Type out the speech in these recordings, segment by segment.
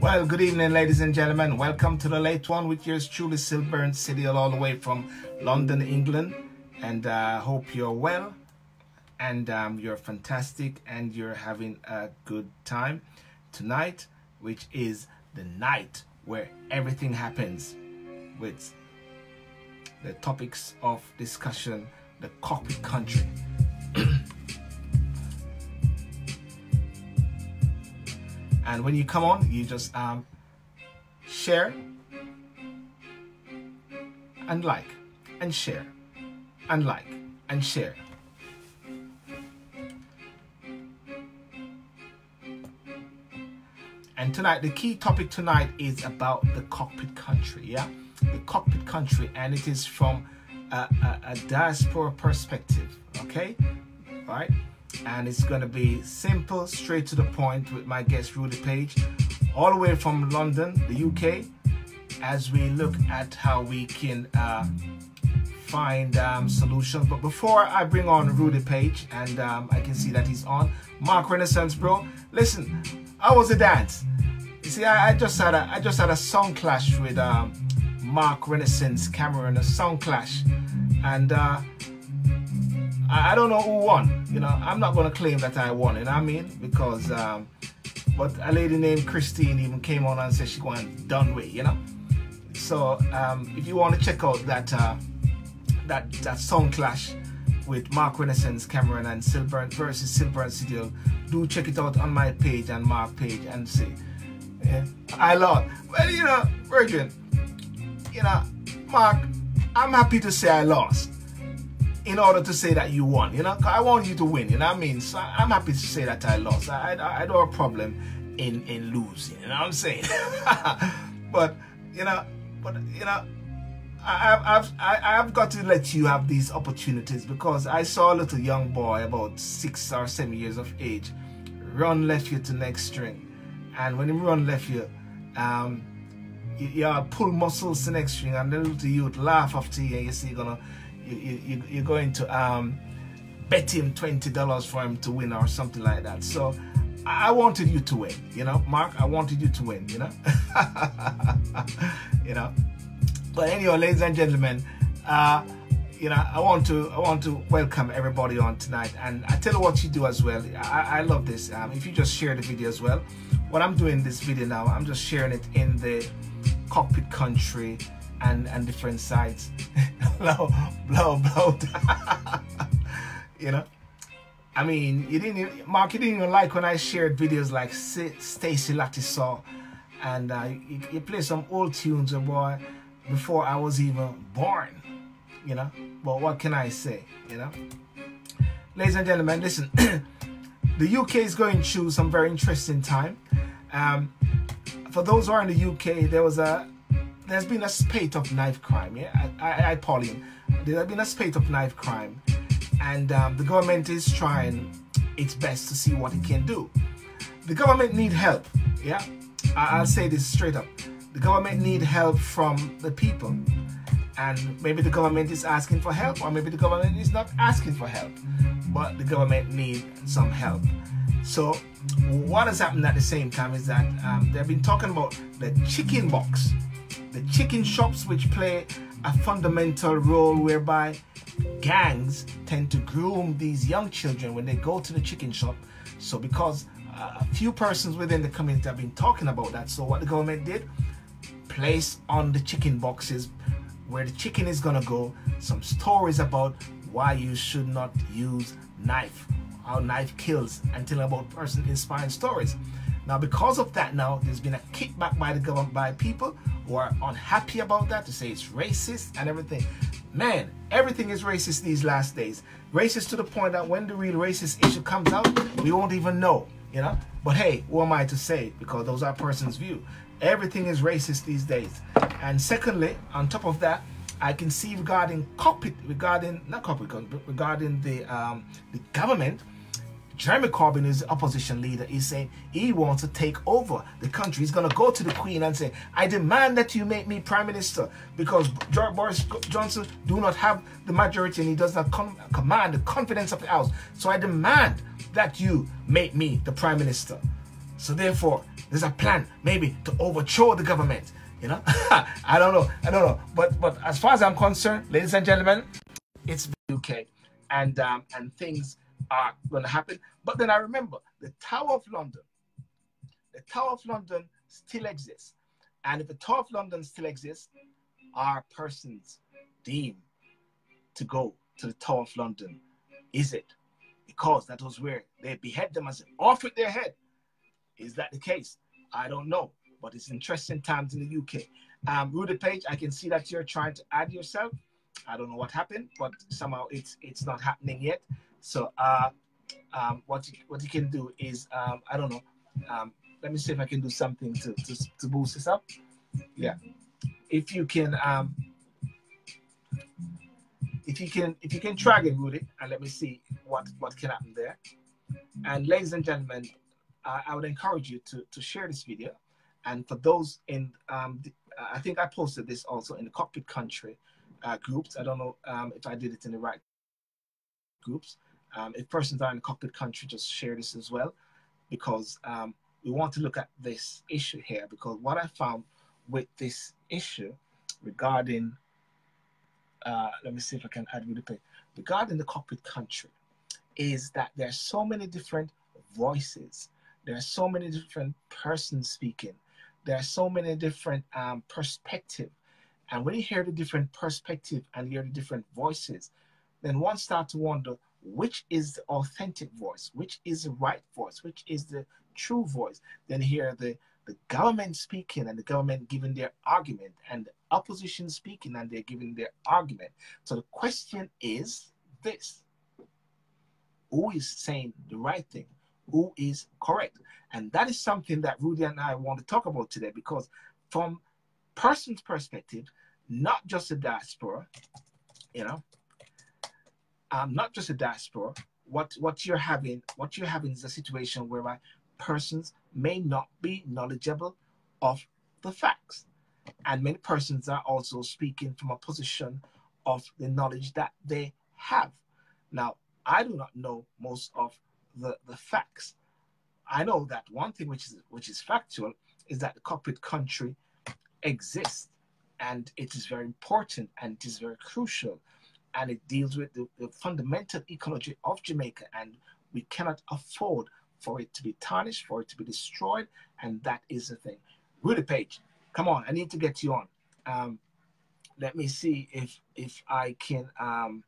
Well, good evening, ladies and gentlemen. Welcome to the late one with yours truly, Sylbourne Sydial, all the way from London, England. And I uh, hope you're well and um, you're fantastic and you're having a good time tonight, which is the night where everything happens with the topics of discussion, the cockpit country. and when you come on you just um, share and like and share and like and share. And tonight the key topic tonight is about the cockpit country yeah? The cockpit country and it is from a, a, a diaspora perspective okay? All right and it's going to be simple, straight to the point with my guest Rudi Page, all the way from London, the UK, as we look at how we can uh, find um, solutions. But before I bring on Rudi Page, and um, I can see that he's on, Mark Renaissance, bro. Listen, how was the dance? You see, I, I just had a I just had a song clash with um, Mark Renaissance Cameron, a song clash, and. Uh, I, don't know who won. You know, I'm not going to claim that I won. You know what I mean? Because, um, but a lady named Christine even came on and said she went done with. You know. So um, if you want to check out that uh, that that song clash with Mark Renaissance Cameron and Silver versus Silver and City, do check it out on my page and Mark page and see. Yeah, I lost. Well, you know, Virgin, you know, Mark, I'm happy to say I lost in order to say that you won. You know, I want you to win. You know what I mean? So I'm happy to say that I lost. I, I, I don't have a problem in in losing. You know what I'm saying? but you know, but you know. I've I, I've got to let you have these opportunities because I saw a little young boy about six or seven years of age run left you to next string, and when he run left you, um, you, you pull muscles to next string, and the little youth laugh after you, and you see you're gonna you, you, you're going to um, bet him $20 for him to win or something like that. So I wanted you to win, you know, Mark, I wanted you to win, you know, you know. But anyway, ladies and gentlemen, uh, you know, I want to I want to welcome everybody on tonight, and I tell you what you do as well. I, I love this. Um, if you just share the video as well, what I'm doing this video now, I'm just sharing it in the cockpit country and and different sites. blow, blow, blow. you know. I mean, you didn't, even, Mark. You didn't even like when I shared videos like Stacy Lattisaw, and uh, you, you play some old tunes, boy, before I was even born. You know. But what can I say? You know. Ladies and gentlemen, listen. the UK is going through some very interesting time. Um, for those who are in the UK, there was a there's been a spate of knife crime. Yeah, I, I, I Pauline, there's been a spate of knife crime, and um, the government is trying its best to see what it can do. The government need help. Yeah, I, I'll say this straight up. The government need help from the people, and maybe the government is asking for help, or maybe the government is not asking for help, but the government need some help. So what has happened at the same time is that um, they've been talking about the chicken box the chicken shops which play a fundamental role whereby gangs tend to groom these young children when they go to the chicken shop. So because a few persons within the community have been talking about that, so what the government did, place on the chicken boxes where the chicken is gonna go some stories about why you should not use knife, how knife kills, and tell about person inspiring stories. Now, because of that, now there's been a kickback by the government by people who are unhappy about that to say it's racist and everything. Man, everything is racist these last days. Racist to the point that when the real racist issue comes out, we won't even know, you know. But hey, who am I to say? Because those are person's view. Everything is racist these days. And secondly, on top of that, I can see regarding cockpit, regarding not cockpit, regarding the um, the government Jeremy Corbyn is the opposition leader. He's saying he wants to take over the country. He's going to go to the Queen and say, I demand that you make me Prime Minister because Boris Johnson do not have the majority and he does not command the confidence of the House. So I demand that you make me the Prime Minister. So therefore, there's a plan maybe to overthrow the government. You know, I don't know, I don't know. But but as far as I'm concerned, ladies and gentlemen, it's the UK, and um, and things are going to happen. But then I remember the Tower of London. The Tower of London still exists, and if the Tower of London still exists, are persons deemed to go to the Tower of London? Is it because that was where they behead them as off with their head? Is that the case? I don't know, but it's interesting times in the UK. Um, Rudi Page, I can see that you're trying to add yourself. I don't know what happened, but somehow it's it's not happening yet. So uh, um, what you, what you can do is um, I don't know. Um, let me see if I can do something to, to, to boost this up. Yeah, if you can um, if you can if you can try again, Rudi, and let me see what what can happen there. And ladies and gentlemen, uh, I would encourage you to to share this video. And for those in, um, the, uh, I think I posted this also in the cockpit country uh, groups. I don't know um, if I did it in the right groups. Um, if persons are in cockpit country, just share this as well, because um, we want to look at this issue here. Because what I found with this issue regarding uh, let me see if I can add with the regarding the cockpit country is that there are so many different voices. There are so many different persons speaking. There are so many different um, perspective. And when you hear the different perspective and hear the different voices, then one start to wonder which is the authentic voice, which is the right voice, which is the true voice. Then here the the government speaking and the government giving their argument and the opposition speaking and they're giving their argument. So the question is this who is saying the right thing? Who is correct? And that is something that Rudi and I want to talk about today because, from person's perspective, not just the diaspora, you know, um, not just a diaspora. What what you're having, what you're having is a situation whereby persons may not be knowledgeable of the facts. And many persons are also speaking from a position of the knowledge that they have. Now, I do not know most of the, the facts. I know that one thing which is which is factual is that the cockpit country exists and it is very important and it is very crucial and it deals with the, the fundamental ecology of Jamaica and we cannot afford for it to be tarnished, for it to be destroyed, and that is the thing. Rudi Page, come on, I need to get you on. Um, let me see if if I can um,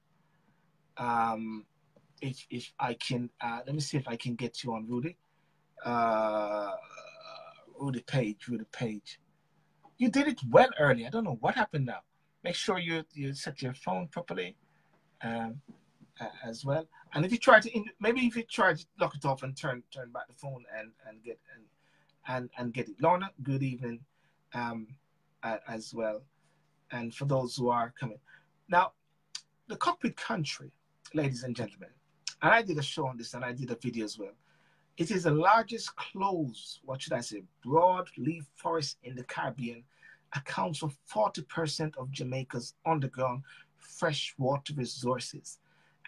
um, if if I can uh, let me see if I can get you on, Rudi. Uh, Rudi Page, Rudi Page. You did it well early. I don't know what happened now. Make sure you you set your phone properly. Um, as well. And if you try to, maybe if you try to lock it off and turn turn back the phone and and get and and, and get it. Lorna, good evening, um, as well. And for those who are coming now, the cockpit country, ladies and gentlemen, and I did a show on this and I did a video as well. It is the largest closed, what should I say, broadleaf forest in the Caribbean, accounts for 40% of Jamaica's underground freshwater resources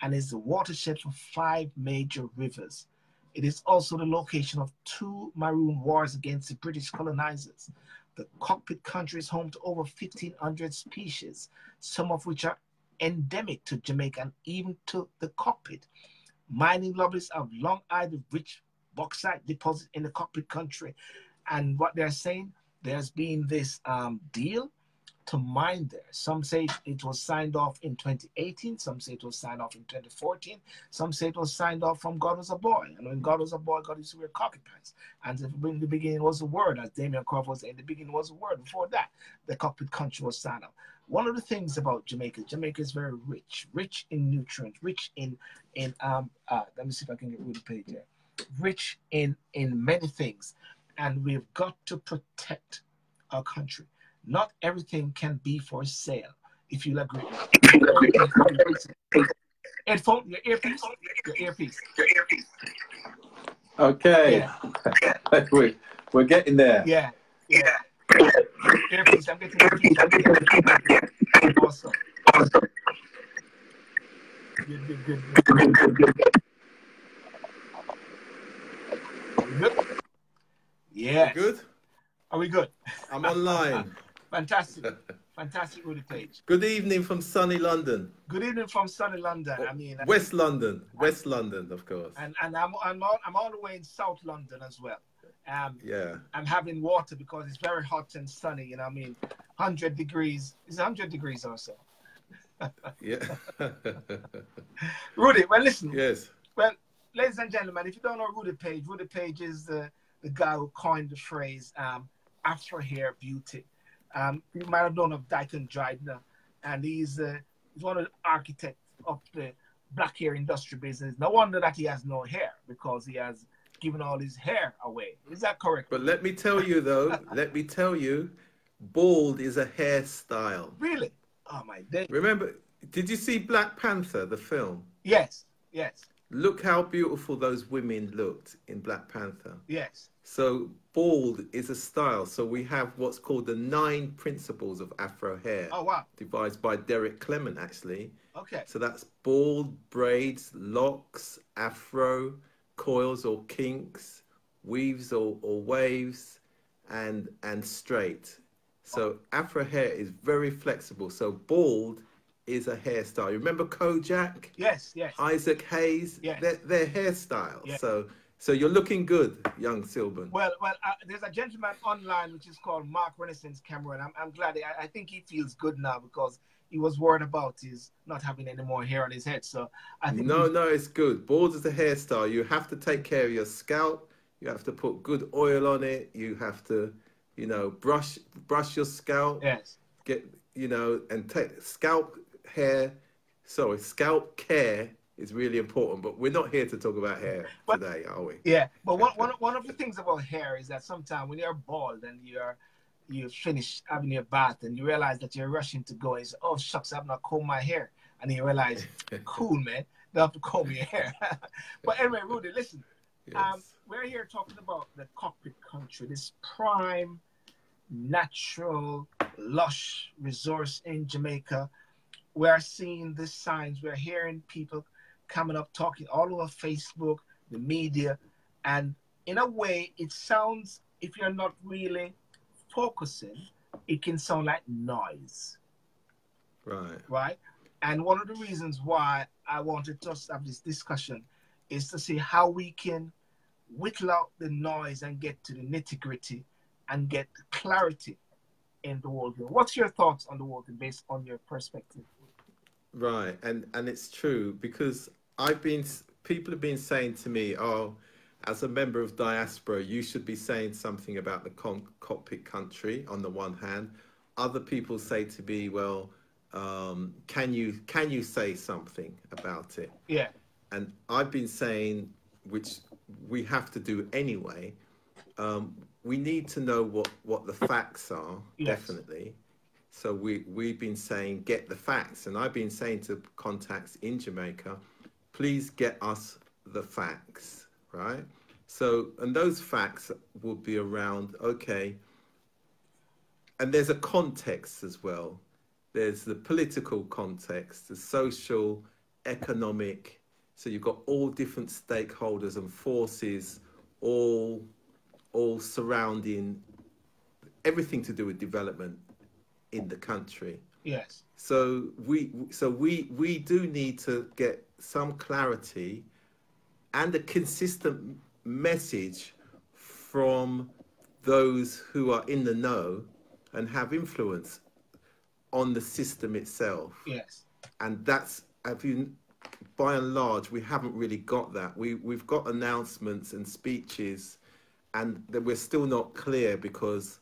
and is the watershed for five major rivers. It is also the location of two maroon wars against the British colonizers. The cockpit country is home to over 1,500 species, some of which are endemic to Jamaica and even to the cockpit. Mining lobbyists have long eyed the rich bauxite deposit in the cockpit country. And what they're saying, there's been this um, deal to mine there. Some say it was signed off in 2018, some say it was signed off in 2014, some say it was signed off from God was a boy. And when God was a boy, God used to wear cocky pants. And in the beginning was a word, as Damion Crawford said, in the beginning was a word. Before that, the cockpit country was signed off. One of the things about Jamaica, Jamaica is very rich, rich in nutrients, rich in in um uh let me see if I can get rid of the page here. Rich in in many things. And we've got to protect our country not everything can be for sale. If you agree. Headphone, your earpiece, your earpiece. Your earpiece. Okay. Yeah. we're, we're getting there. Yeah. Yeah. Earpiece, I'm getting earpiece. Awesome. Awesome. Good, good, good. good. good. Yes. Good? Are we good? I'm online. Fantastic. Fantastic, Rudi Page. Good evening from sunny London. Good evening from sunny London. I mean, West London. West London, of course. and and I'm I'm all, I'm all the way in South London as well. Um, Yeah. I'm having water because it's very hot and sunny. You know, I mean, 100 degrees. It's 100 degrees or so. Yeah. Rudi, well, listen. yes. Well, ladies and gentlemen, if you don't know Rudi Page, Rudi Page is the, the guy who coined the phrase um, Afro hair beauty. Um, you might have known of Dyke and Dryden, and he's, uh, he's one of the architects of the black hair industry business. No wonder that he has no hair because he has given all his hair away. Is that correct? But let me tell you, though, let me tell you, bald is a hairstyle. Really? Oh my day. Remember, did you see Black Panther, the film? Yes, yes, Look how beautiful those women looked in Black Panther. yes. So, bald is a style. So, we have what's called the nine principles of Afro hair, Oh wow. devised by Derek Clement, actually. Okay. So, that's bald, braids, locks, afro, coils or kinks, weaves or, or waves, and, and straight. So, oh. Afro hair is very flexible. So, bald is a hairstyle. You remember Kojak? Yes, yes. Isaac Hayes, Yes. they're, they're. Yes. So, so you're looking good, young Sylbourne. Well, well, uh, there's a gentleman online which is called Mark Renaissance Cameron. I'm, I'm glad. I, I think he feels good now because he was worried about his not having any more hair on his head. So I think No, no, it's good. Bald is a hairstyle. You have to take care of your scalp. You have to put good oil on it. You have to, you know, brush brush your scalp. yes, Get you know, and take scalp hair. Sorry, scalp care is really important. But we're not here to talk about hair But- today, are we? yeah. But one, one, one of the things about hair is that sometimes when you're bald and you're you finish having your bath and you realize that you're rushing to go say, "Oh shucks, I've not combed my hair," and then you realize, "Cool, man, don't have to comb your hair." but anyway, Rudi, listen. Um, we're here talking about the cockpit country, this prime, natural, lush resource in Jamaica. We're seeing the signs. We're hearing people coming up talking all over Facebook, the media, and in a way, it sounds, if you're not really focusing, it can sound like noise right. right? And one of the reasons why I wanted to have this discussion is to see how we can whittle out the noise and get to the nitty gritty and get clarity in the world. What's your thoughts on the world based on your perspective? Right, and and it's true because I've been people have been saying to me, "Oh, as a member of diaspora, you should be saying something about the con- cockpit country." On the one hand, other people say to me, "Well, um, can you can you say something about it?" Yeah, And I've been saying, which we have to do anyway. Um, we need to know what what the facts are, Yes. definitely. So we we've been saying get the facts, and I've been saying to contacts in Jamaica, please get us the facts, right? So and those facts will be around okay. And there's a context as well. There's the political context, the social, economic. So you've got all different stakeholders and forces, all all surrounding everything to do with development in the country. yes, So we so we we do need to get some clarity and a consistent message from those who are in the know and have influence on the system itself. yes, And that's have you by and large we haven't really got that. We we've got announcements and speeches and that we're still not clear because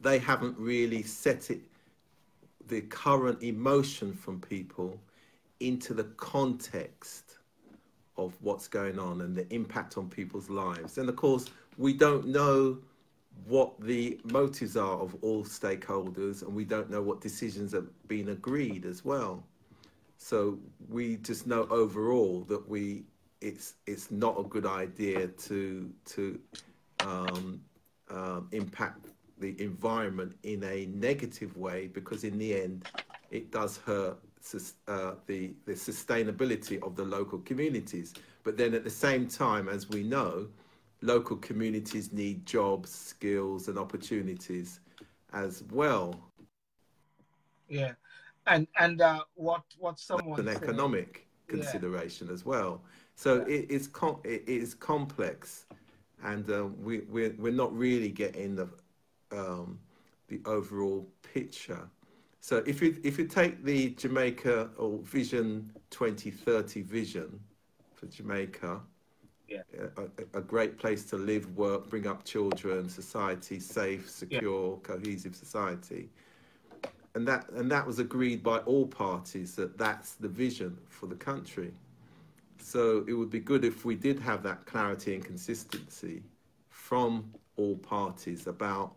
they haven't really set it the current emotion from people into the context of what's going on and the impact on people's lives. And of course, we don't know what the motives are of all stakeholders and we don't know what decisions have been agreed as well. So we just know overall that we it's it's not a good idea to to um, um, impact the environment in a negative way because in the end it does hurt uh, the the sustainability of the local communities. But then at the same time, as we know, local communities need jobs, skills, and opportunities as well. Yeah, and and uh, what what someone That's an said- economic Yeah. consideration as well. So Yeah. it is com- it is complex, and uh, we we're, we're not really getting the um, the overall picture. So if you if you take the Jamaica or Vision 2030 vision for Jamaica, Yeah. a, a- a great place to live, work, bring up children, society, safe, secure, cohesive society. And that, and that was agreed by all parties that that's the vision for the country. So it would be good if we did have that clarity and consistency from all parties about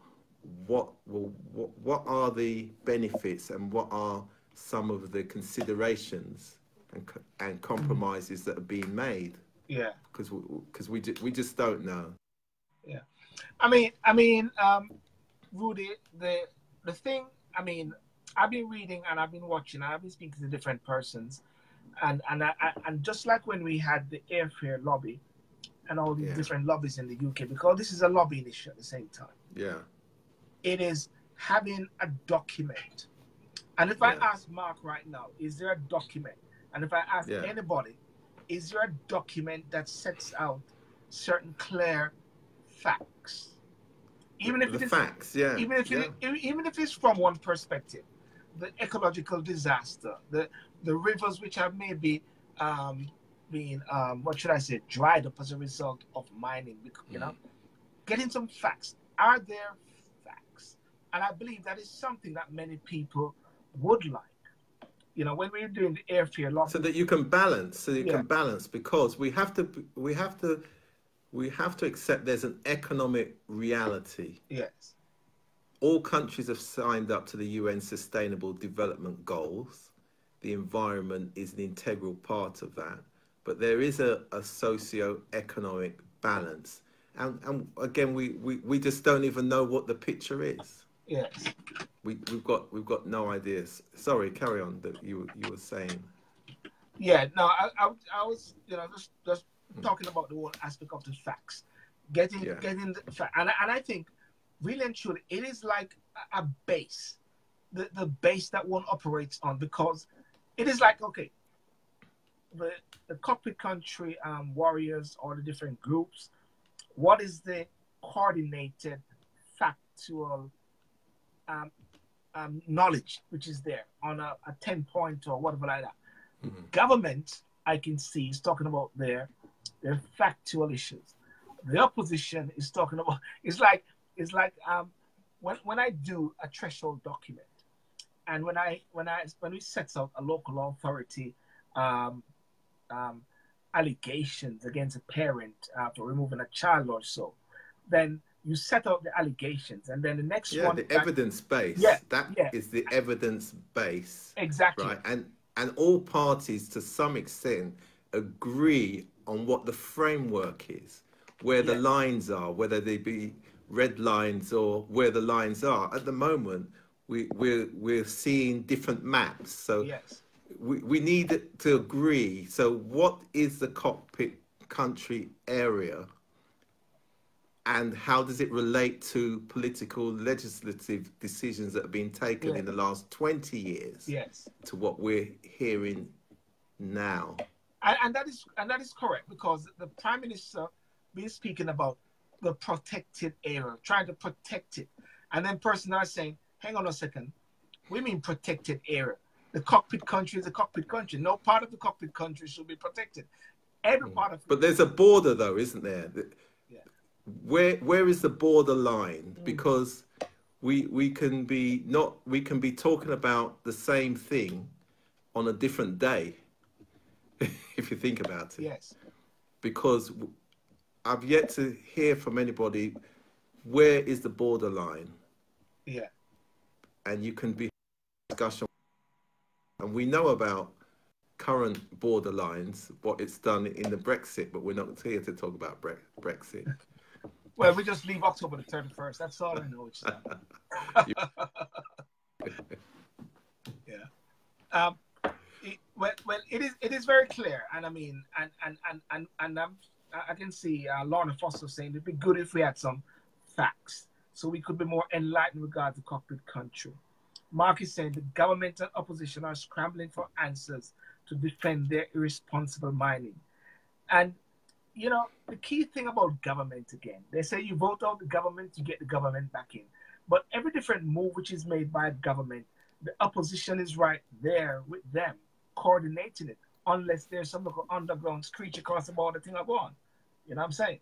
what, well, what, what are the benefits and what are some of the considerations and, and compromises that are being made Yeah, because we, cause we, ju- we just don't know. Yeah, I mean, I mean, um, Rudi, the the thing. I mean, I've been reading and I've been watching. I've been speaking to different persons, and and I, I, and just like when we had the airfare lobby, and all these Yeah. different lobbies in the UK, because this is a lobbying issue at the same time. Yeah. It is having a document. And if I ask Mark right now, is there a document? And if I ask Yeah. anybody, is there a document that sets out certain clear facts? Even if the it is facts, yeah. even if yeah. it, even if it's from one perspective, the ecological disaster, the the rivers which have maybe um, been um, what should I say dried up as a result of mining, you know, getting some facts. Are there? And I believe that is something that many people would like. You know, when we're doing the airfare lobby, so that you can balance so you Yeah. can balance because we have to we have to we have to accept there's an economic reality. Yes, all countries have signed up to the UN sustainable development goals. The environment is an integral part of that. But there is a, a socio-economic balance. And, and again we, we, we just don't even know what the picture is yes. we, we've got we've got no ideas sorry carry on that you you were saying Yeah, no, I, I, I was, you know, just just talking about the whole aspect of the facts, getting Yeah. getting the fact, and I- and I think really and truly, it is like a, a base, the the base that one operates on because it is like okay, the the cockpit country um, warriors or the different groups, what is the coordinated factual um, um, knowledge which is there on a, a 10 point or whatever like that Mhm. government I can see is talking about their their factual issues. The opposition is talking about it's like it's like um when when I do a threshold document and when I when I when we set out a local authority um, um, allegations against a parent after removing a child or so, then you set out the allegations and then the next yeah one the that- evidence base. Yeah, that is yeah. the evidence base. Exactly. Right and and all parties to some extent agree on what the framework is where the lines are whether they be red lines or where the lines are. At the moment we we're we're seeing different maps so yes. we, we need to agree. So what is the cockpit country area and how does it relate to political legislative decisions that have been taken Yeah. in the last 20 years yes to what we're hearing now and, and that is and that is correct because the prime minister been speaking about the protected area, trying to protect it, and then person are saying, "Hang on a second, we mean protected area. The cockpit country is a cockpit country. No part of the cockpit country should be protected. Every hmm. part of but there's a border though isn't there. Where where is the border line Mm. because we we can be not we can be talking about the same thing on a different day if you think about it yes, because I've yet to hear from anybody where is the border line, yeah, and you can be discussion. And we know about current border lines, what it's done in the Brexit, but we're not here to talk about Bre- Brexit. Well, we just leave October the thirty first. That's all I know. It's yeah. Um, it, well, well, it is it is very clear, and I mean, and and and and and I'm I can see uh, Lorna Foster saying it'd be good if we had some facts so we could be more enlightened regarding the cockpit country. Mark is saying the government and opposition are scrambling for answers to defend their irresponsible mining. And, you know, the key thing about government again, they say you vote out the government, you get the government back in. But every different move which is made by government, the opposition is right there with them, coordinating it, unless there's some little underground screech across the border thing on. You know what I'm saying?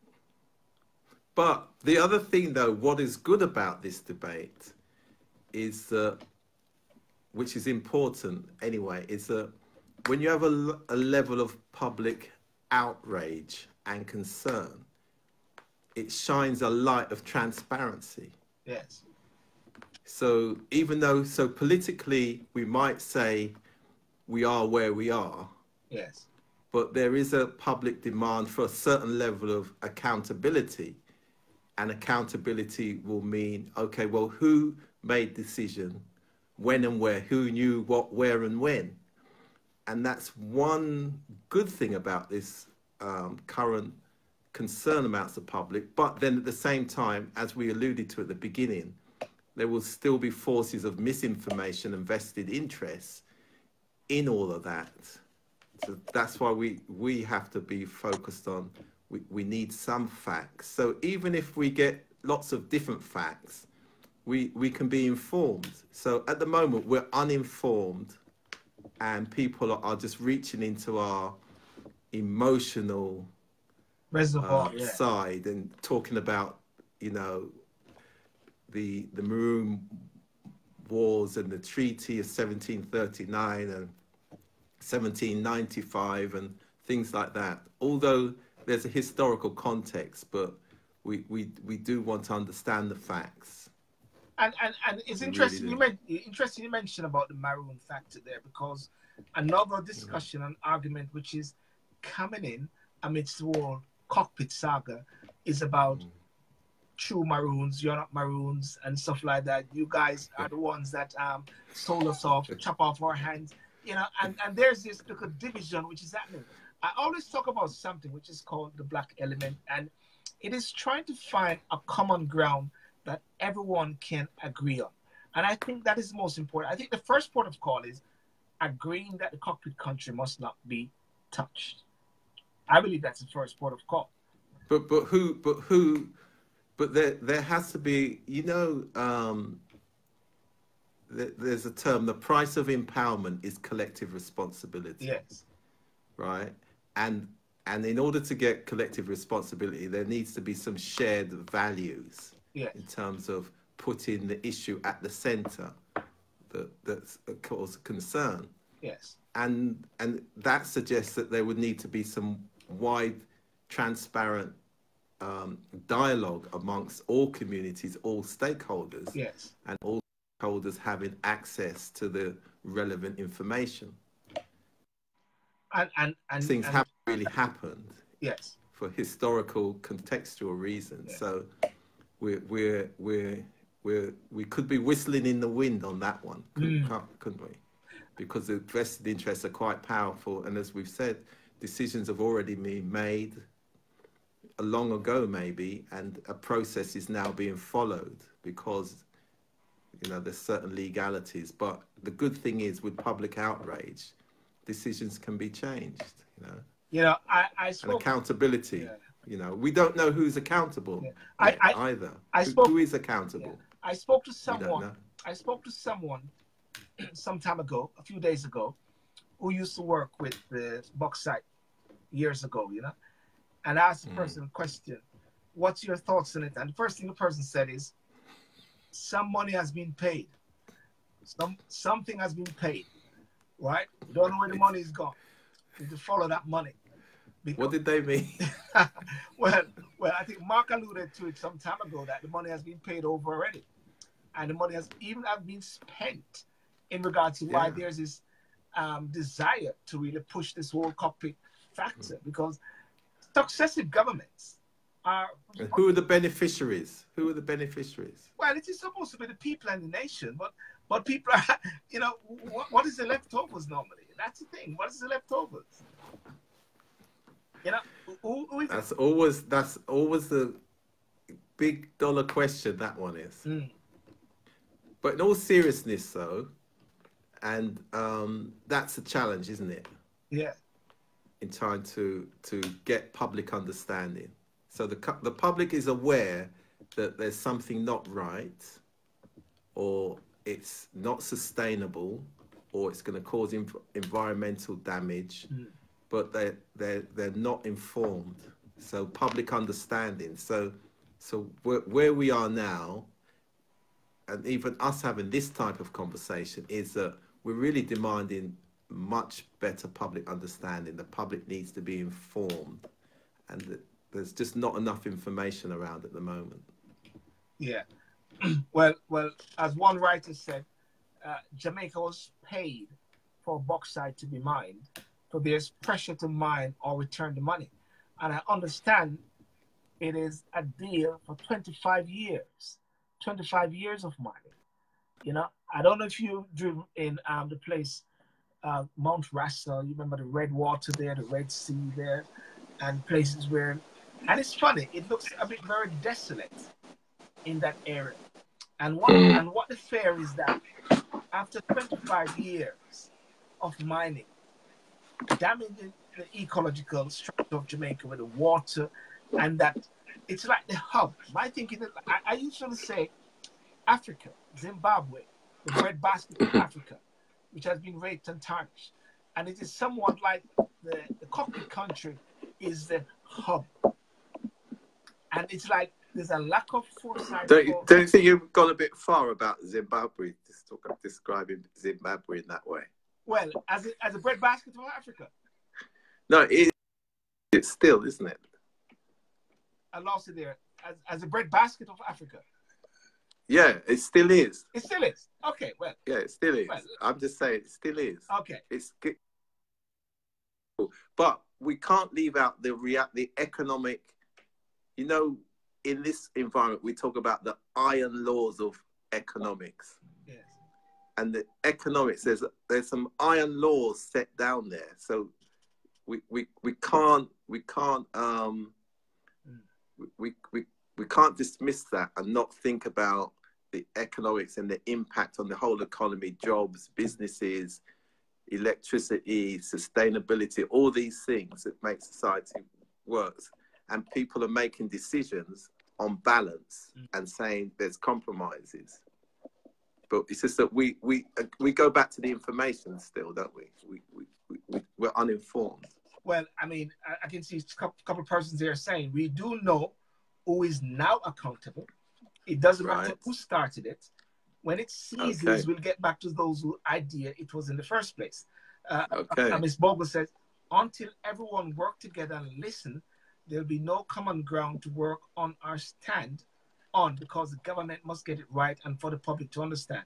But the other thing, though, what is good about this debate is that, which is important anyway, is that when you have a, a level of public outrage and concern, it shines a light of transparency. Yes. So even though, so politically, we might say we are where we are. Yes. But there is a public demand for a certain level of accountability. And accountability will mean, okay, well, who made decision, when and where, who knew what, where, and when? And that's one good thing about this um, current concern amounts the public. But then at the same time, as we alluded to at the beginning, there will still be forces of misinformation and vested interests in all of that. So that's why we, we have to be focused on, we, we need some facts. So even if we get lots of different facts, we, we can be informed. So at the moment, we're uninformed and people are, are just reaching into our emotional reservoir uh, yeah. side and talking about, you know, the the Maroon Wars and the Treaty of 1739 and 1795 and things like that. Although there's a historical context, but we we, we do want to understand the facts. And and, and it's interesting really you interesting you mentioned about the maroon factor there because another discussion and argument which is coming in amidst the whole cockpit saga is about mm true maroons, you're not maroons, and stuff like that. You guys are the ones that um sold us off, chop off our hands, you know. And and there's this little division which is happening. I always talk about something which is called the black element, and it is trying to find a common ground that everyone can agree on. And I think that is most important. I think the first port of call is agreeing that the cockpit country must not be touched. I believe that's the first port of call. But but who but who but there there has to be you know um, there's a term the price of empowerment is collective responsibility. Yes. Right? And and in order to get collective responsibility there needs to be some shared values yes. in terms of putting the issue at the center that that's a cause of concern. Yes. And and that suggests that there would need to be some wide transparent um, dialogue amongst all communities, all stakeholders, yes, and all stakeholders having access to the relevant information. And and, and things and, haven't really happened. Yes, for historical contextual reasons. Yes. So we're we're we're we're we could be whistling in the wind on that one, couldn't, mm. couldn't we? Because the vested interests are quite powerful, and as we've said, decisions have already been made a long ago maybe and a process is now being followed because you know there's certain legalities but the good thing is with public outrage decisions can be changed you know you know i i spoke, and accountability yeah. you know we don't know who's accountable yeah. I, I, either I spoke, who, who is accountable yeah. i spoke to someone i spoke to someone some time ago a few days ago who used to work with the bauxite years ago you know and asked the mm. person a question, what's your thoughts on it? And the first thing the person said is, some money has been paid. Some something has been paid. Right? don't know where the money is gone. You need to follow that money. Because, what did they mean? well, well, I think Mark alluded to it some time ago that the money has been paid over already, and the money has even have been spent in regards to yeah. why there's this um, desire to really push this whole cockpit factor mm. because successive governments are. Who are the beneficiaries? Who are the beneficiaries? Well, it is supposed to be the people and the nation, but but people are, you know, what, what is the leftovers normally? That's the thing. What is the leftovers? You know, who, who is That's always that's always the big dollar question. That one is. Mm. But in all seriousness, though, and um, that's a challenge, isn't it? Yeah. In trying to to get public understanding. So the the public is aware that there's something not right, or it's not sustainable, or it's going to cause env- environmental damage, Mm. but they they they're not informed. So public understanding. So so where, where we are now, and even us having this type of conversation is that we're really demanding much better public understanding. The public needs to be informed, and there's just not enough information around at the moment. Yeah. well, well, as one writer said, uh, Jamaica was paid for bauxite to be mined, so there's pressure to mine or return the money. And I understand it is a deal for 25 years, 25 years of mining. You know, I don't know if you drew in um, the place, uh, Mount Russell, you remember the red water there, the Red Sea there, and places where, and it's funny, it looks a bit very desolate in that area. And what and what the fear is that after 25 years of mining, damaging the ecological structure of Jamaica with the water, and that it's like the hub. My thinking, I, I usually say Africa, Zimbabwe, the breadbasket of Africa, which has been raped and tarnished. And it is somewhat like the, the cockpit country is the hub. And it's like there's a lack of foresight. Don't you, don't you think you've gone a bit far about Zimbabwe? Just talk of describing Zimbabwe in that way. well, as a, as a breadbasket of Africa, No, it, it's still, isn't it? I lost it there. As, as a breadbasket of Africa, Yeah, it still is. it still is. Okay, well, Yeah, it still is. Well- I'm just saying, it still is. okay, It's good. But we can't leave out the rea- the economic. You know, in this environment, we talk about the iron laws of economics, yes, and the economics there's there's some iron laws set down there. So we we, we can't we can't um Mm. we, we we can't dismiss that and not think about the economics and the impact on the whole economy, jobs, businesses, electricity, sustainability, all these things that make society works. And people are making decisions on balance Mm. and saying there's compromises. But it's just that we we we go back to the information still, don't we? We we, we, we we're uninformed. well, I mean, I, I can see a couple, of persons there saying we do know who is now accountable. It doesn't matter who started it. When it ceases, Okay. we'll get back to those who idea it was in the first place. Uh, Okay. uh, Ms. Bogle says, until everyone work together and listen, there'll be no common ground to work on our stand on because the government must get it right and for the public to understand.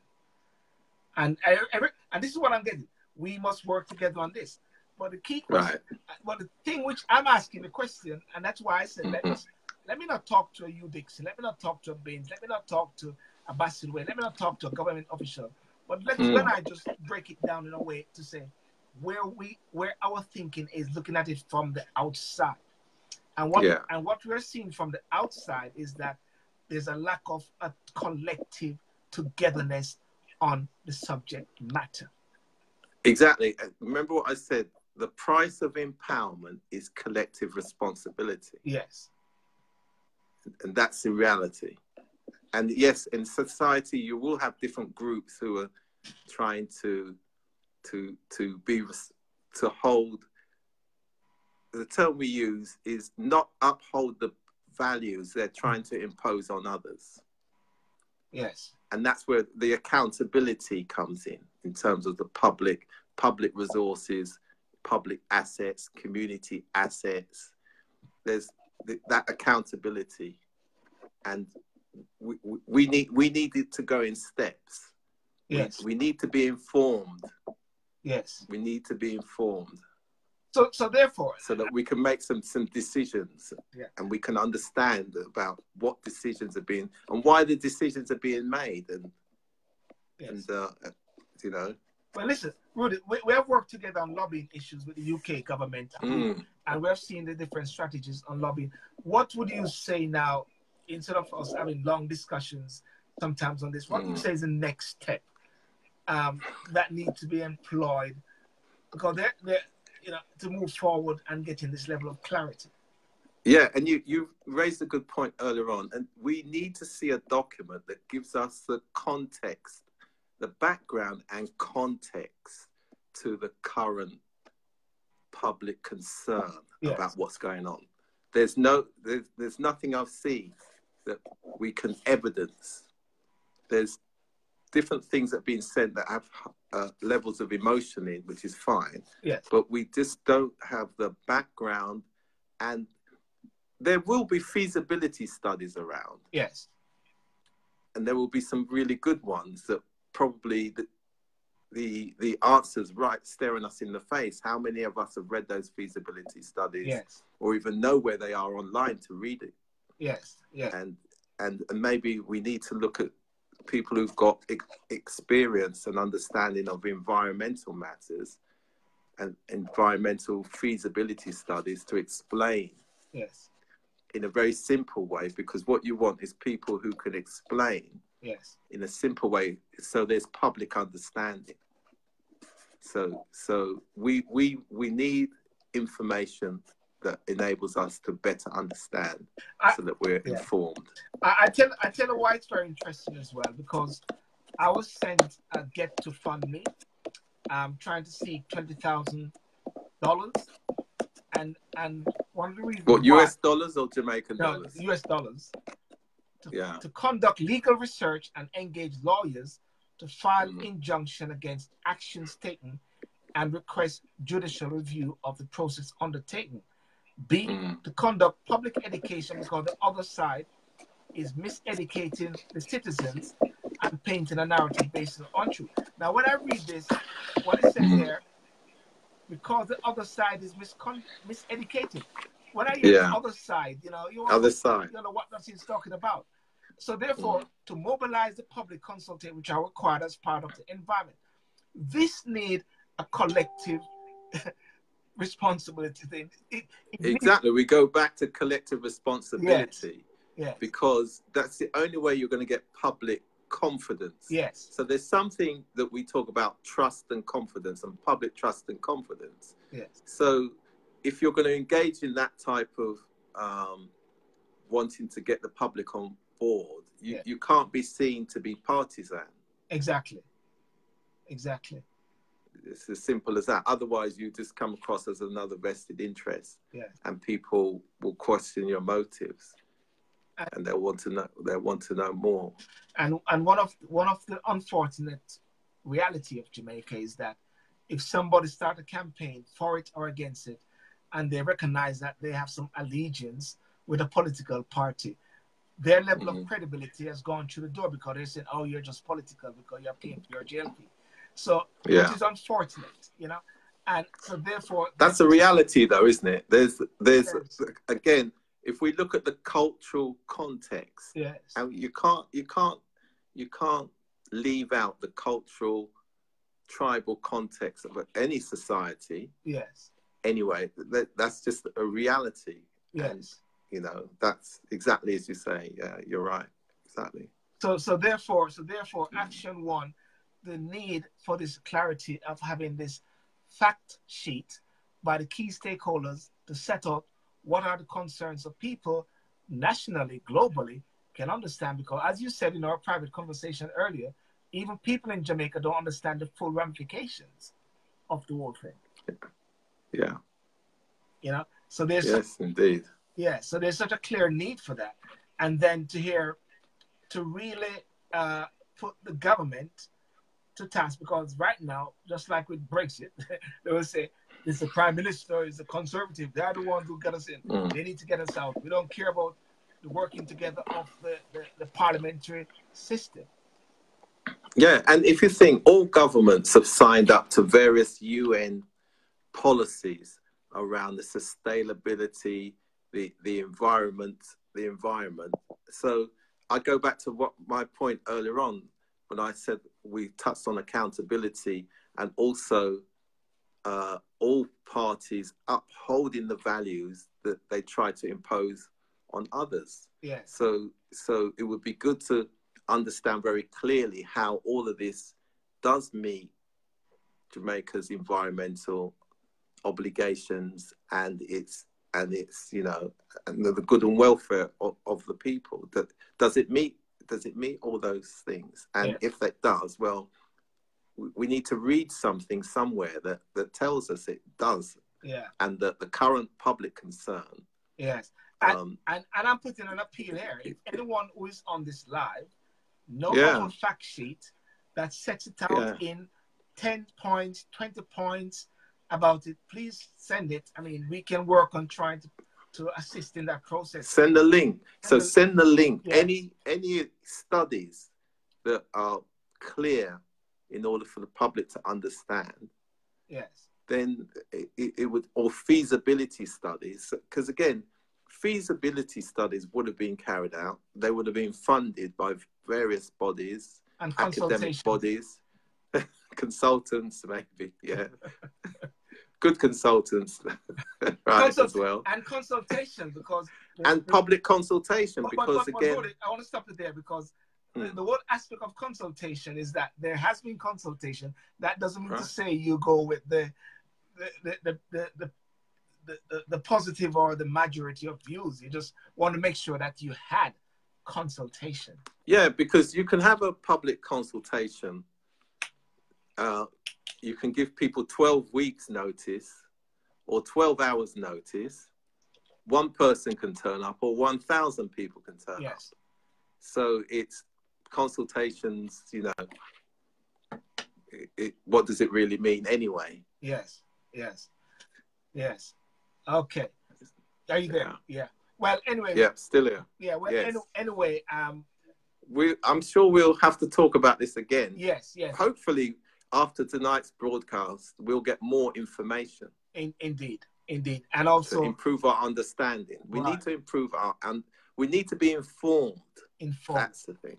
And I- and this is what I'm getting. We must work together on this. But the key question, Right. but the thing which I'm asking the question, and that's why I said let us let me not talk to a U Dixon, let me not talk to a Baines, let me not talk to a Basilway, let me not talk to a government official. But Hmm. when I just break it down in a way to say where we where our thinking is looking at it from the outside. And what Yeah. and what we're seeing from the outside is that there's a lack of a collective togetherness on the subject matter. Exactly. Uh, Remember what I said? The price of empowerment is collective responsibility. Yes. And that's the reality. And yes, in society, you will have different groups who are trying to to to be to hold. The term we use is not uphold the values they're trying to impose on others. Yes. and that's where the accountability comes in in terms of the public public resources public assets community assets there's th- that accountability and we, we, we need we need it to go in steps We- Yes. we, need to be informed Yes. we need to be informed So so therefore so that we can make some some decisions Yeah. and we can understand about what decisions are being and why the decisions are being made and yes. and uh, you know Well, listen, Rudi, we, we have worked together on lobbying issues with the UK government, Mm. and we have seen the different strategies on lobbying. What would you say now, instead of us having long discussions sometimes on this, what would you Mm. say is the next step um, that needs to be employed because they're, they're, you know, to move forward and getting this level of clarity? Yeah, and you, you raised a good point earlier on, and we need to see a document that gives us the context, the background and context to the current public concern Yes. about what's going on. There's no, there's, there's nothing I've seen that we can evidence. There's different things that have been said that have uh, levels of emotion in, which is fine Yes. but we just don't have the background and there will be feasibility studies around Yes. and there will be some really good ones that probably the the, the answers right staring us in the face how many of us have read those feasibility studies Yes. or even know where they are online to read it Yes. Yes. and and, and maybe we need to look at people who've got ex- experience and understanding of environmental matters and environmental feasibility studies to explain Yes. in a very simple way because what you want is people who can explain Yes. in a simple way so there's public understanding so so we we we need information that enables us to better understand I- so that we're yeah. informed I, I tell I tell you why it's very interesting as well because I was sent a get to fund me. I'm trying to seek twenty thousand dollars, and and one of the reasons what why- us dollars or jamaican no, dollars U.S. dollars to, Yeah. to conduct legal research and engage lawyers to file Mhm. injunction against actions taken and request judicial review of the process undertaken. B, Mm. to conduct public education because the other side is miseducating the citizens and painting a narrative based on untruth. Now, when I read this, what it says Mhm. here, because the other side is miscon- miseducated. When I hear Yeah. the other side, you know, you other side you know what he's talking about. So therefore, to mobilize the public consultation, which are required as part of the environment, this need a collective responsibility thing. It, it needs- exactly we go back to collective responsibility yes, because that's the only way you're going to get public confidence. Yes, so there's something that we talk about trust and confidence and public trust and confidence. Yes, so if you're going to engage in that type of um, wanting to get the public on board you, Yeah. you can't be seen to be partisan. Exactly, exactly, it's as simple as that. Otherwise you just come across as another vested interest. Yes, and people will question your motives. And- and they'll want to know they want to know more. And and one of one of the unfortunate reality of Jamaica is that if somebody start a campaign for it or against it, and they recognize that they have some allegiance with a political party, their level Mhm. of credibility has gone through the door because they're saying, "Oh, you're just political because you're for your jail. So, Yeah. which is unfortunate, you know. And so, therefore, that's a reality though isn't it there's there's again if we look at the cultural context yes, and you can't you can't you can't leave out the cultural tribal context of any society yes, anyway that, that's just a reality yes. You know that's exactly as you say yeah you're right exactly So, so therefore, so therefore, Mm. action one, the need for this clarity of having this fact sheet by the key stakeholders to set up what are the concerns of people nationally, globally, can understand. Because as you said in our private conversation earlier, even people in Jamaica don't understand the full ramifications of the whole thing. yeah You know, so there's yes indeed Yeah, so there's such a clear need for that. And then to hear, to really uh, put the government to task, because right now, just like with Brexit, they will say, it's the prime minister, it's the conservative, they're the ones who get us in. Mm. They need to get us out. We don't care about the working together of the, the, the parliamentary system. Yeah, and if you think all governments have signed up to various UN policies around the sustainability, the the environment, the environment. So I go back to what my point earlier on when I said we touched on accountability and also uh, all parties upholding the values that they try to impose on others. Yes. So, so it would be good to understand very clearly how all of this does meet Jamaica's environmental obligations and its and its you know and the, the good and welfare of, of, the people. That does it meet does it meet all those things? And if that does, well, we, we need to read something somewhere that that tells us it does. Yeah. And that the current public concern. Yes. And, um, and, and I'm putting an appeal here. If anyone who is on this live, no yeah. fact sheet that sets it out yeah. in 10 points, 20 points about it, please send it. I mean, we can work on trying to, to assist in that process. Send the link. so send the link. Yes. Any any studies that are clear in order for the public to understand. Yes. Then it, it would, or feasibility studies, because again, feasibility studies would have been carried out. They would have been funded by various bodies, and academic bodies, consultants, maybe, yeah. Good consultants, right, Consult- as well. And consultation, because. And public consultation, but, because but, but, again. I want to stop it there because the, hmm. the one aspect of consultation is that there has been consultation. That doesn't mean right. to say you go with the the the the, the the, the, the, positive or the majority of views. You just want to make sure that you had consultation. Yeah, because you can have a public consultation. Uh, you can give people 12 weeks notice or 12 hours notice. One person can turn up or 1,000 people can turn yes. up. So it's consultations, you know, it, it, what does it really mean anyway? Yes, yes, yes. Okay. Are you there? Yeah. yeah. Well, anyway. Yeah, still here. Yeah. Well, yes. anyway, um, we I'm sure we'll have to talk about this again. Yes. Yes. Hopefully, after tonight's broadcast, we'll get more information. In, indeed, indeed, and also improve our understanding. We right. need to improve our and we need to be informed. Informed. That's the thing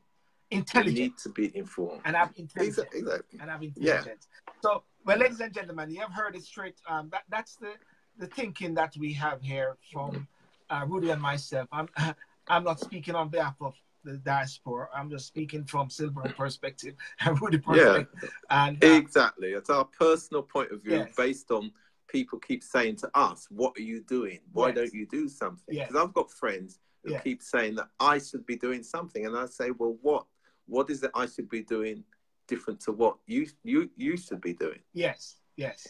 intelligent. need to be informed. And have intelligence. Exactly. And have intelligence. Yeah. So, well, ladies and gentlemen, you have heard it straight. Um, that, that's the, the thinking that we have here from uh, Rudi and myself. I'm, I'm not speaking on behalf of the diaspora. I'm just speaking from Sylbourne perspective and Rudi perspective. Yeah, and, uh, exactly. It's our personal point of view yes. based on people keep saying to us, "What are you doing? Why yes. don't you do something?" Because yes. I've got friends who keep saying that I should be doing something, and I say, "Well, what? what is it I should be doing different to what you you you should be doing? Yes, yes.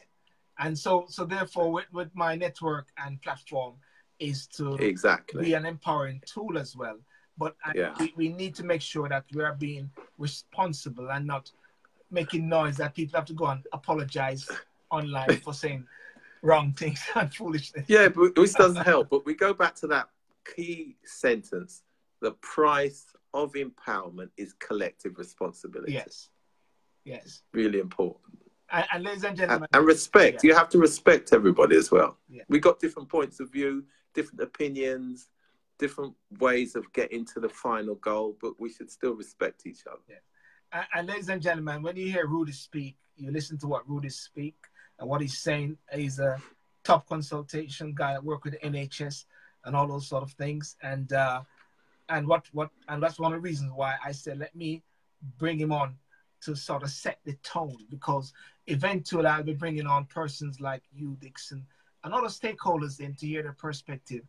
And so so therefore with, with my network and platform is to exactly be an empowering tool as well. But yeah. we, we need to make sure that we are being responsible and not making noise that people have to go and apologize online for saying wrong things and foolishness. Yeah, but this doesn't help. But we go back to that key sentence: the price of empowerment is collective responsibility. Yes. Yes. Really important. And, and ladies and gentlemen. And, and respect. Yeah. You have to respect everybody as well. Yeah. We got different points of view, different opinions, different ways of getting to the final goal, but we should still respect each other. Yeah. And, and ladies and gentlemen, when you hear Rudi speak, you listen to what Rudi speak and what he's saying. He's a top consultation guy that work with the NHS and all those sort of things. And uh, and what what and that's one of the reasons why I said let me bring him on to sort of set the tone because eventually I'll be bringing on persons like you, Dixon, and other stakeholders in to hear their perspective.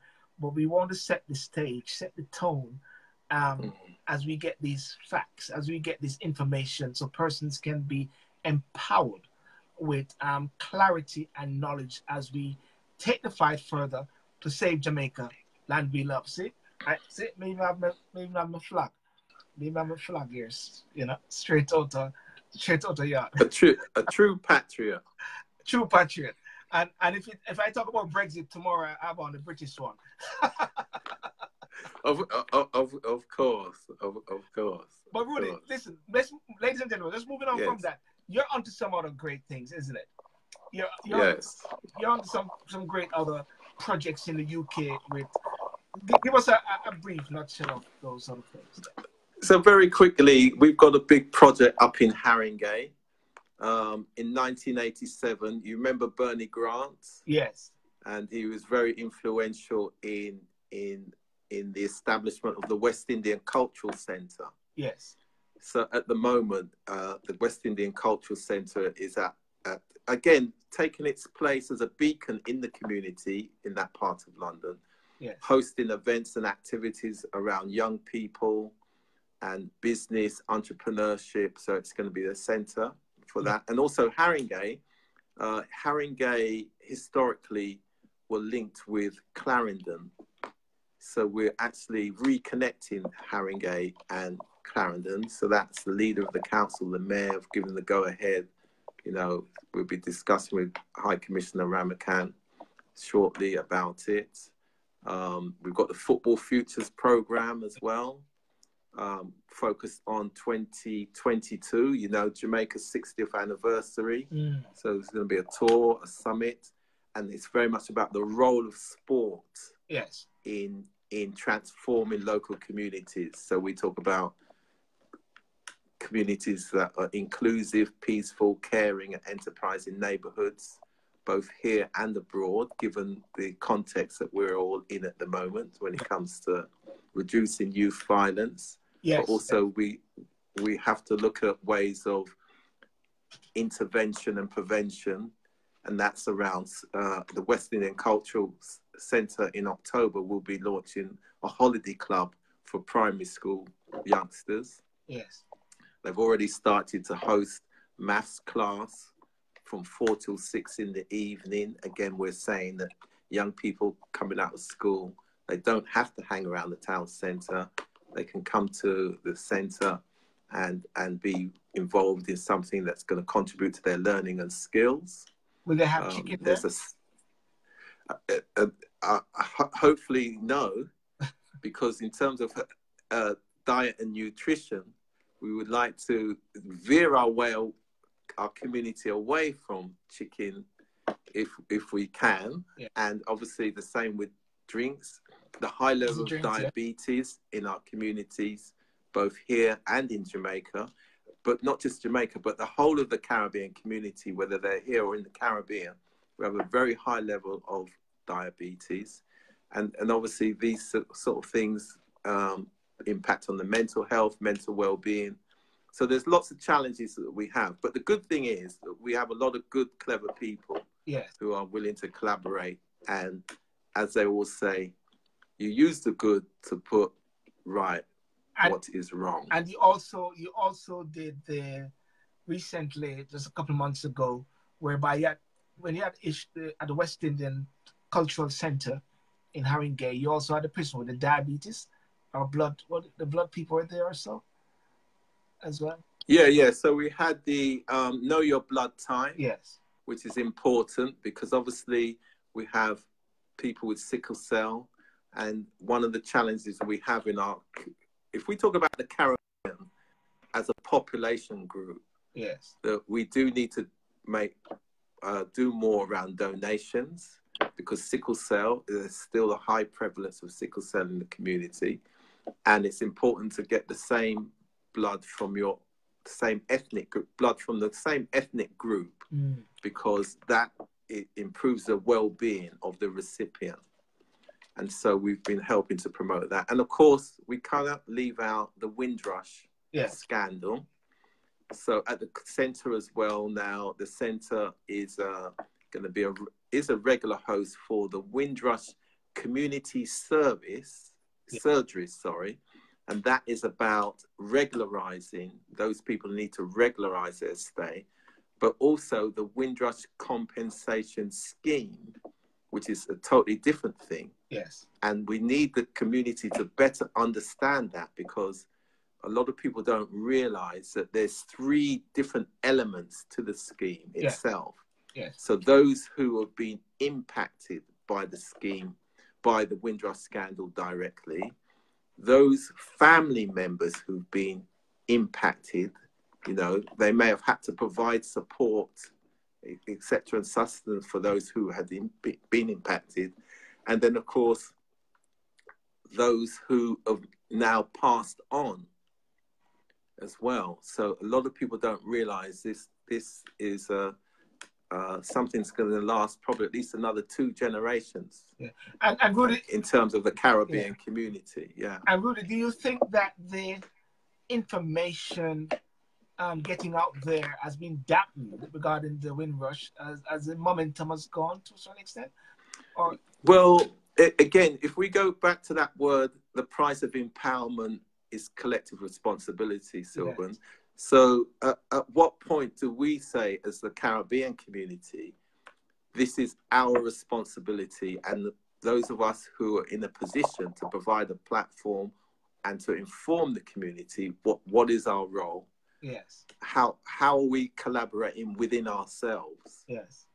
But we want to set the stage, set the tone um, as we get these facts, as we get this information, so persons can be empowered with um, clarity and knowledge as we take the fight further to save Jamaica, land we love. See, I see, maybe I'm maybe I'm a flag. Maybe I'm a flag here, you know, straight out of straight out of yard. A true a true patriot. true patriot. And and if it, if I talk about Brexit tomorrow, I have on the British one. of, of, of, of course, of, of course. But Rudi, course. listen, let's, ladies and gentlemen, let's moving on yes. from that. You're onto some other great things, isn't it? You're, you're yes. you're onto some some great other projects in the UK with give us a, a brief nutshell of those of things. So very quickly, we've got a big project up in Haringey. Um, in 1987. You remember Bernie Grant? Yes. And he was very influential in in in the establishment of the West Indian Cultural Centre. Yes. So at the moment, uh, the West Indian Cultural Centre is at, at again taking its place as a beacon in the community in that part of London, yes. hosting events and activities around young people and business entrepreneurship. So it's going to be the centre for that, and also Haringey. Uh, Haringey historically were linked with Clarendon, so we're actually reconnecting Haringey and Clarendon. So that's the leader of the council, the mayor, have given the go ahead. You know, we'll be discussing with High Commissioner Ramocan shortly about it. Um, we've got the Football Futures program as well, um, focused on 2022, you know, Jamaica's 60th anniversary. Mm. So there's going to be a tour, a summit, and it's very much about the role of sport Yes. in in transforming local communities. So we talk about communities that are inclusive, peaceful, caring, and enterprising neighborhoods, both here and abroad, given the context that we're all in at the moment when it comes to reducing youth violence. Yes. But also we we have to look at ways of intervention and prevention, and that's around uh, the West Indian Cultural Centre in October. We'll be launching a holiday club for primary school youngsters. Yes. They've already started to host maths class from four till six in the evening. Again, we're saying that young people coming out of school, they don't have to hang around the town centre. They can come to the centre and and be involved in something that's going to contribute to their learning and skills. Will they have Um, chicken there? there's a uh, uh, uh, ho- hopefully no, because in terms of uh, diet and nutrition, we would like to veer our way, our community away from chicken, if if we can, Yeah. and obviously the same with drinks. The high level of yeah. diabetes in our communities, both here and in Jamaica, but not just Jamaica, but the whole of the Caribbean community, whether they're here or in the Caribbean, we have a very high level of diabetes. And, and obviously, these sort of things um, impact on the mental health, mental well being. So there's lots of challenges that we have. But the good thing is that we have a lot of good, clever people Yes. who are willing to collaborate. And as they all say, you use the good to put right And, what is wrong. and you also you also did the recently just a couple of months ago whereby you had, when you had ish, at the West Indian Cultural Center in Haringey, you also had a person with the diabetes or blood what the blood people were there also as well. Yeah, yeah. So we had the um, Know Your Blood time, Yes. which is important because obviously we have people with sickle cell. And one of the challenges we have in our, if we talk about the Caribbean as a population group, Yes. that we do need to make, uh, do more around donations because sickle cell, there's still a high prevalence of sickle cell in the community. And it's important to get the same blood from your same ethnic group, blood from the same ethnic group, Mm. because that it improves the well-being of the recipient. And so we've been helping to promote that. And of course, we cannot leave out the Windrush Yes. scandal. So at the centre as well now, the centre is uh, going to be a is a regular host for the Windrush Community Service Yeah. surgery. Sorry, and that is about regularising those people who need to regularise their stay, but also the Windrush Compensation Scheme, which is a totally different thing Yes. and we need the community to better understand that because a lot of people don't realize that there's three different elements to the scheme Yeah. itself Yes. so those who have been impacted by the scheme by the windrush scandal directly those family members who've been impacted you know they may have had to provide support etc and sustenance for those who had been impacted and then of course those who have now passed on as well so a lot of people don't realize this this is uh, uh, something's going to last probably at least another two generations. Yeah. And, and Rudi, in terms of the Caribbean yeah. community, yeah. And Rudi, do you think that the information um, getting out there has been dampened regarding the Windrush as, as the momentum has gone to a certain extent? Or well, it, again, if we go back to that word, the price of empowerment is collective responsibility, Sylbourne. Yes. So, uh, at what point do we say, as the Caribbean community, this is our responsibility, and the, those of us who are in a position to provide a platform and to inform the community what what is our role? Yes. How how are we collaborating within ourselves? Yes.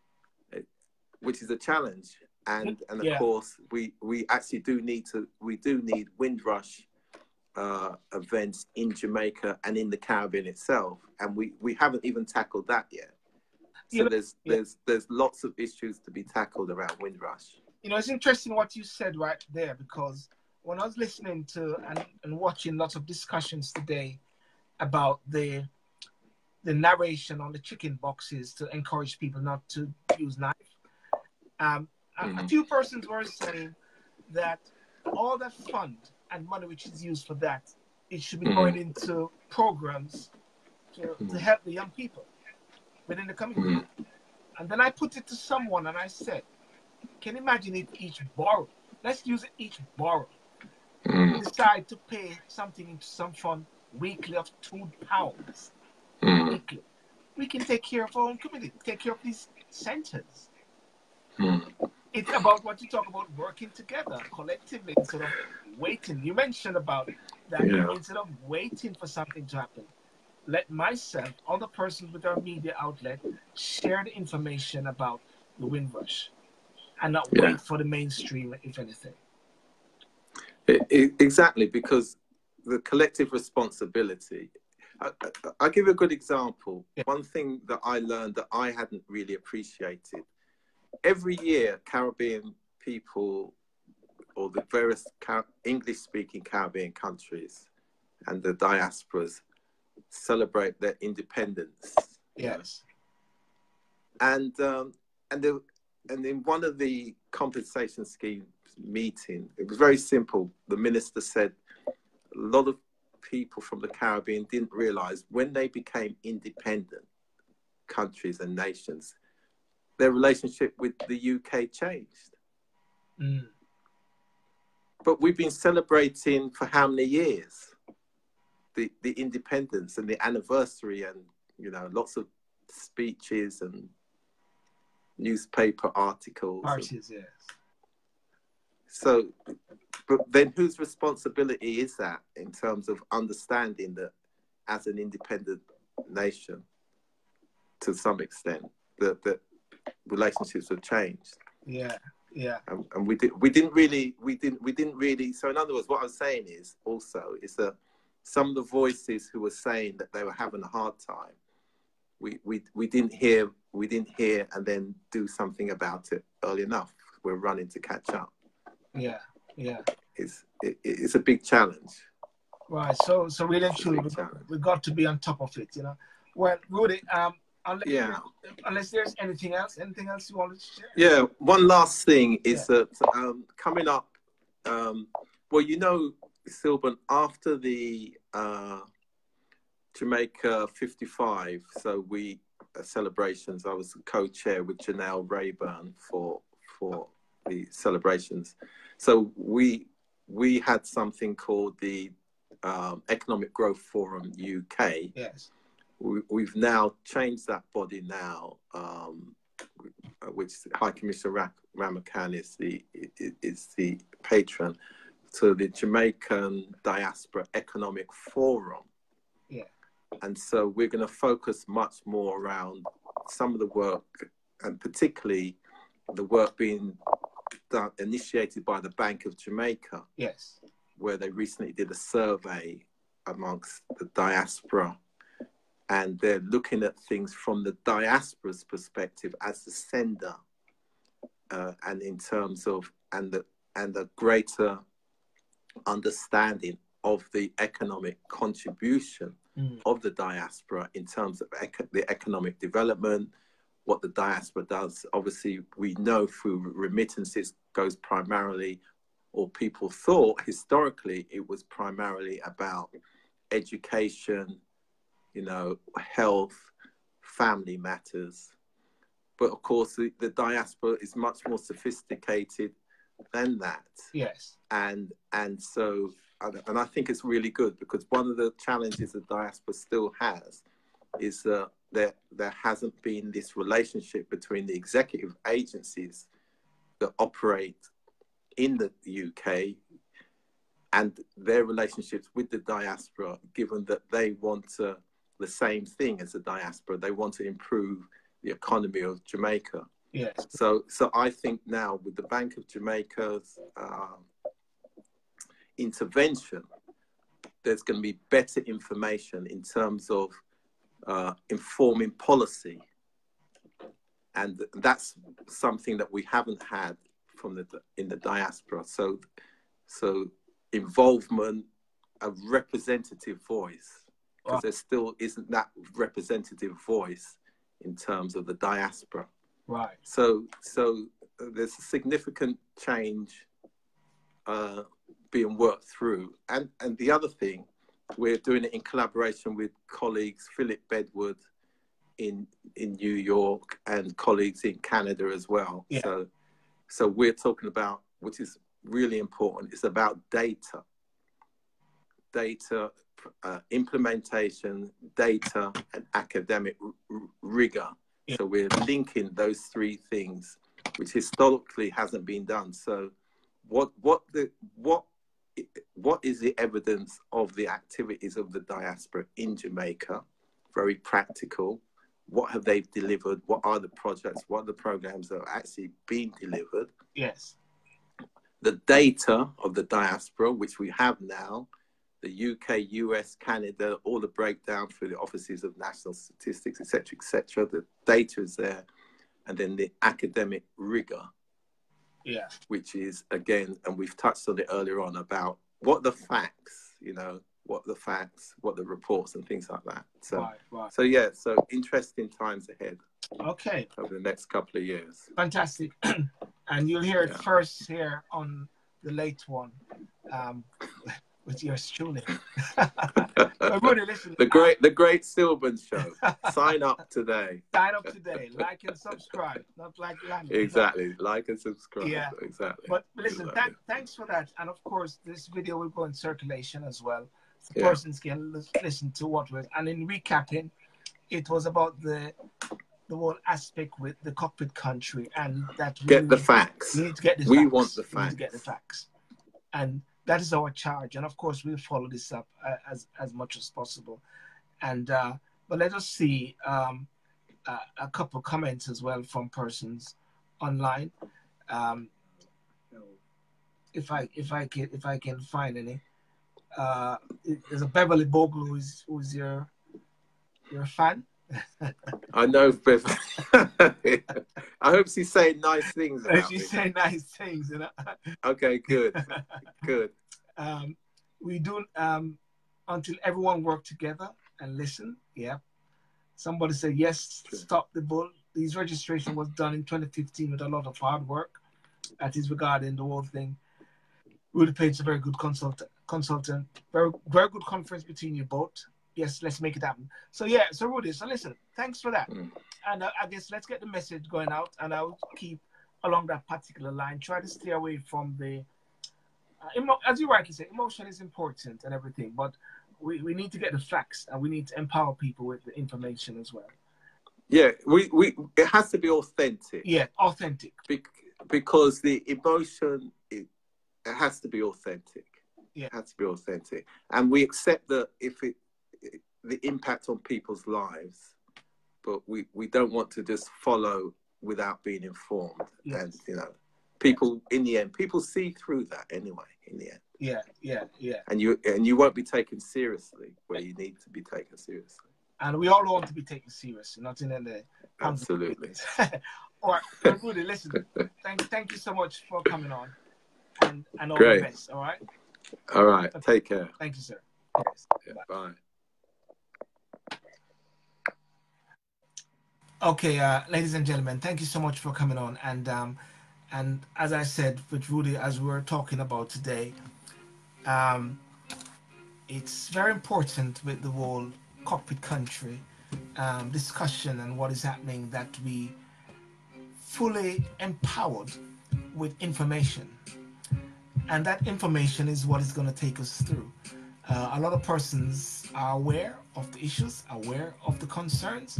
which is a challenge, and and of yeah. course we we actually do need to we do need Windrush uh, events in Jamaica and in the Caribbean itself, and we, we haven't even tackled that yet. So you know, there's yeah. there's there's lots of issues to be tackled around Windrush. You know, it's interesting what you said right there because when I was listening to and, and watching lots of discussions today about the the narration on the chicken boxes to encourage people not to use knife, um, mm-hmm. a, few persons were saying that all that fund and money which is used for that, it should be mm-hmm. going into programs to, mm-hmm. to help the young people within the community. Mm-hmm. And then I put it to someone and I said, can you imagine if each borrow, let's use it each borrow, mm-hmm. decide to pay something into some fund weekly of two pounds mm-hmm. weekly. We can take care of our own community, take care of these centers. Mm-hmm. It's about what you talk about working together collectively instead of waiting. You mentioned about that yeah. instead of waiting for something to happen, let myself, other persons with our media outlet, share the information about the Windrush and not yeah. wait for the mainstream, if anything. It, it, exactly, because the collective responsibility. I, will give you a good example. Yeah. One thing that I learned that I hadn't really appreciated every year, Caribbean people or the various English speaking Caribbean countries and the diasporas celebrate their independence. Yes. And, um, and, the, and in one of the compensation scheme meeting, it was very simple. The minister said a lot of people from the Caribbean didn't realize when they became independent countries and nations, their relationship with the UK changed. Mm. But we've been celebrating for how many years? The, the independence and the anniversary, and you know, lots of speeches and newspaper articles. Articles, yes. So, but then whose responsibility is that in terms of understanding that as an independent nation, to some extent, that, that relationships have changed. Yeah, yeah. And, and, we did we didn't really we didn't we didn't really. So in other words, what I'm saying is also is that some of the voices who were saying that they were having a hard time, we we we didn't hear we didn't hear and then do something about it early enough. We're running to catch up. Yeah, yeah. It's it, it's a big challenge. Right. So so we literally we, we got to be on top of it. You know. Well, Rudi, um, Unless, yeah. Unless there's anything else, anything else you wanted to share? Yeah. One last thing is yeah. that um, coming up, um, well, you know, Silvan, after the uh, Jamaica 55, so we uh, celebrations. I was co-chair with Janelle Rayburn for for the celebrations. So we we had something called the um, Economic Growth Forum UK. Yes we, have now changed that body now, um, which High Commissioner Ramocan is the is the patron to the Jamaican Diaspora Economic Forum. Yeah. And so we're going to focus much more around some of the work, and particularly the work being done, initiated by the Bank of Jamaica. Yes. Where they recently did a survey amongst the diaspora and they're looking at things from the diaspora's perspective as the sender uh, and in terms of and the and the greater understanding of the economic contribution mm. of the diaspora in terms of ec- the economic development, what the diaspora does. Obviously, we know through remittances goes primarily, or people thought historically it was primarily about education, you know, health, family matters. But of course, the, the diaspora is much more sophisticated than that. Yes. And and so and I think it's really good because one of the challenges the diaspora still has is that there, there hasn't been this relationship between the executive agencies that operate in the UK and their relationships with the diaspora, given that they want to, the same thing as the diaspora, they want to improve the economy of Jamaica. Yes. So, so I think now with the Bank of Jamaica's uh, intervention, there's going to be better information in terms of uh, informing policy. And that's something that we haven't had from the in the diaspora. So, so involvement, a representative voice, because there still isn't that representative voice in terms of the diaspora. Right. So, so uh, there's a significant change uh, being worked through. And and the other thing we're doing it in collaboration with colleagues Philip Bedward in in New York and colleagues in Canada as well. Yeah. So so we're talking about which is really important. It's about data, data uh, implementation, data, and academic r- rigor. Yeah. So we're linking those three things, which historically hasn't been done. So what what the what what is the evidence of the activities of the diaspora in Jamaica? Very practical. What have they delivered? What are the projects? What are the programs that have actually been delivered? Yes. The data of the diaspora, which we have now, the UK, US, Canada, all the breakdown through the offices of national statistics, etc., etc. The data is there, and then the academic rigor yeah. Which is again, and we've touched on it earlier on about what the facts, you know, what the facts, what the reports and things like that. So, right, right. so yeah, so interesting times ahead. Okay. Over the next couple of years. Fantastic. and you'll hear it yeah. first here on the late one. Um, with truly. Everybody, listen. The great, the great Sylbourne Show. Sign up today. Sign up today. Like and subscribe. Not like land. Exactly. Like and subscribe. Yeah. Exactly. But listen, exactly. Th- thanks for that. And of course, this video will go in circulation as well. So yeah. Persons can listen to what was. And in recapping, it was about the the whole aspect with the cockpit country and that get the facts. We need to get the we facts. want the facts. We need to get the facts. And that is our charge. And of course we'll follow this up uh, as as much as possible. And uh, but let us see um, uh, a couple comments as well from persons online. Um, if i if i can if i can find any. Uh, there's a beverly bogle who's who's your your fan I know Bev. I hope she's saying nice things. she's saying nice things. You know? Okay, good, good. Um, we do um, until everyone work together and listen. Yeah. Somebody said yes. True. Stop the bull. This registration was done in 2015 with a lot of hard work. That is regarding the whole thing. Rudi Page is a very good consultant. Consultant. Very very good conference between you both yes, let's make it happen. So yeah, so Rudi, so listen, thanks for that. Mm. And uh, I guess let's get the message going out, and I'll keep along that particular line. Try to stay away from the, uh, emo- as you rightly say, emotion is important and everything, but we, we need to get the facts and we need to empower people with the information as well. Yeah, we, we it has to be authentic. Yeah, authentic. Be- because the emotion it, it has to be authentic. Yeah. It has to be authentic, and we accept that if it the impact on people's lives, but we, we don't want to just follow without being informed. Yes. And, you know, people, in the end, people see through that anyway, in the end. Yeah, yeah, yeah. And you and you won't be taken seriously where you need to be taken seriously. And we all want to be taken seriously, not in the absolutely. all right, Rudi, listen. thank thank you so much for coming on, and and all Great. the best. All right. All right. Take care. Thank you, sir. Yeah, bye. Okay, uh, ladies and gentlemen, thank you so much for coming on. And um, and as I said with Rudi, as we're talking about today, um, it's very important with the whole cockpit country um, discussion and what is happening that we fully empowered with information. And that information is what is going to take us through. Uh, a lot of persons are aware of the issues, aware of the concerns,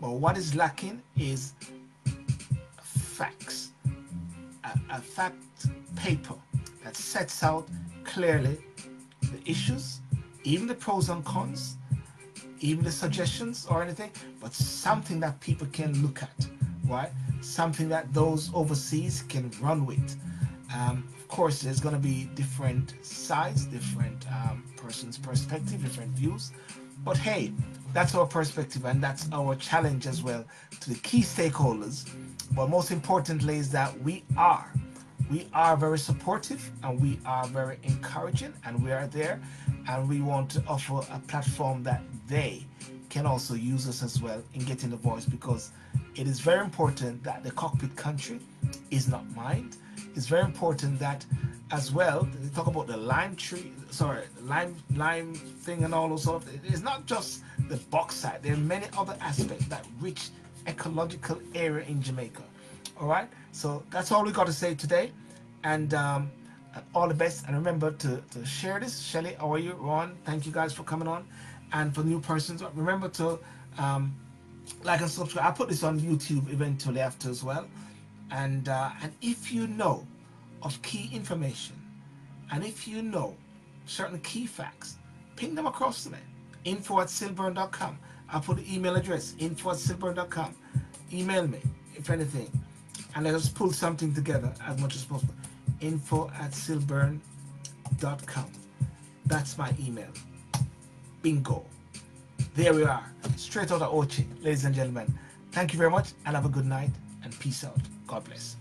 but what is lacking is facts, a, a fact paper that sets out clearly the issues, even the pros and cons, even the suggestions or anything, but something that people can look at, right? Something that those overseas can run with. Um, of course, there's going to be different sides, different um, person's perspective, different views. But hey, that's our perspective and that's our challenge as well to the key stakeholders. But most importantly is that we are we are very supportive and we are very encouraging and we are there and we want to offer a platform that they can also use us as well in getting the voice because it is very important that the cockpit country is not mined. It's very important that as well they talk about the lime tree sorry lime lime thing and all those sort of it's not just the bauxite there are many other aspects that rich ecological area in Jamaica. All right? So that's all we got to say today. And um, all the best. And remember to, to share this. Shelly how are you? Ron thank you guys for coming on. And for new persons remember to um, like and subscribe. I put this on YouTube eventually after as well. And uh, and if you know of key information and if you know certain key facts ping them across to me info at sylbourne.com I'll put the email address info at sylbourne.com email me if anything and let us pull something together as much as possible. Info at sylbourne.com that's my email. Bingo. There we are. Straight out of Ochi ladies and gentlemen. Thank you very much and have a good night and peace out. God bless.